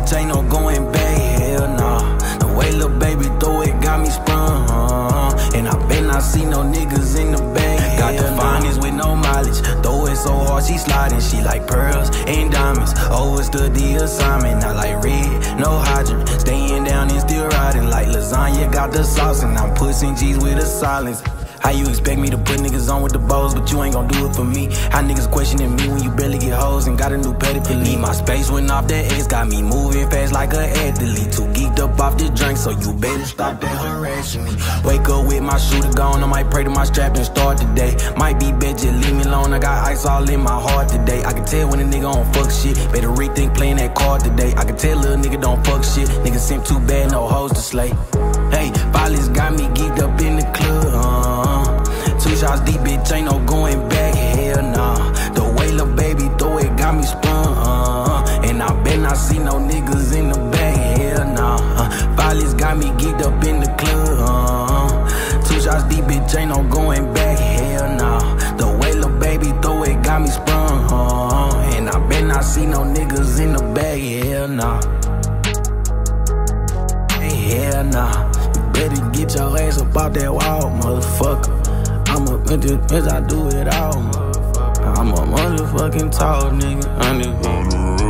bitch, ain't no going back, hell nah. The way little baby throw it got me sprung. And I bet not see no niggas in the bag. Got the finest with no mileage. Throw it so hard, she sliding. She like pearls and diamonds. Oh, Overstood the assignment. I like red, no hydrant. Staying down and still riding like lasagna. Got the sauce, and I'm pushing G's with a silence. How you expect me to put niggas on with the bows, but you ain't gon' do it for me? How niggas questioning me when you barely get hoes and got a new petty for? My space went off that X, got me moving fast like a athlete. Too geeked up off the drink, so you better stop that harassing me. Wake up with my shooter gone, I might pray to my strap and start today. Might be bitch, leave me alone. I got ice all in my heart today. I can tell when a nigga on fuck shit. Better rethink playing that card today. I can tell little nigga don't fuck shit. Nigga simp too bad, no hoes to slay. Bitch, ain't no going back. Hell nah. The way little baby throw it got me spun. Uh, and I bet not see no niggas in the bag. Hell nah. Uh, Phyllis got me geeked up in the club. Uh, two shots deep, bitch, ain't no going back. Hell nah. The way little baby throw it got me sprung. Uh, and I bet not see no niggas in the bag. Hell nah. Hell nah. You better get your ass up out that wall, motherfucker. I'm a bitch, I do it all. I'm a motherfucking tall nigga. I nigga.